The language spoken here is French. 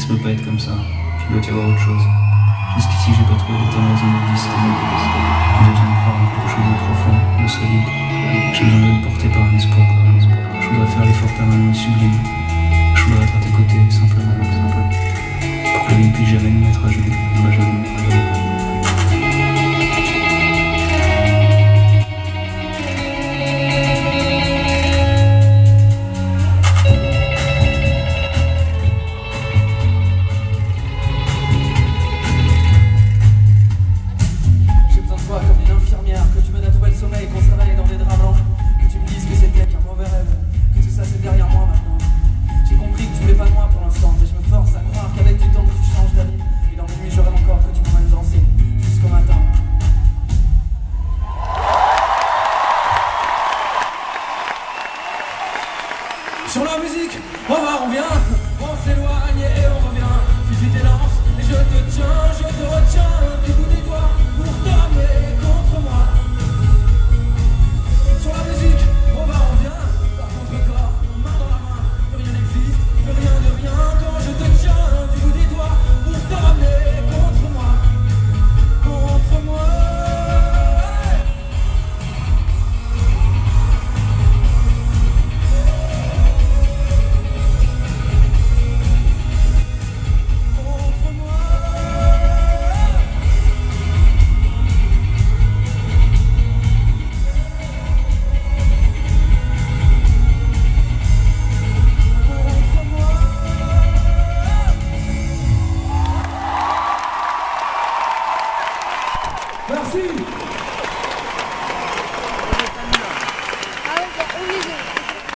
ça peut pas être comme ça, qu'il doit y avoir autre chose. Jusqu'ici, j'ai pas trouvé de raison d'exister. J'ai besoin de croire en quelque chose de profond, de solide. J'ai besoin d'être porté par un espoir. Je voudrais faire l'effort permanent et sublime. Je voudrais être à tes côtés, simplement. Pour que vie ne puisse jamais nous mettre à genoux. Tu me dises que c'était qu'un mauvais rêve, que tout ça c'est derrière moi maintenant. J'ai compris que tu voulais pas de moi pour l'instant, mais je me force à croire qu'avec du temps tu changes d'avis, et dans mes nuits rêve encore que tu m'emmènes danser jusqu'au matin. Sur la musique, on va, on vient, on s'éloigne et on revient. Fuis tes lances et je te tiens, je te retiens Merci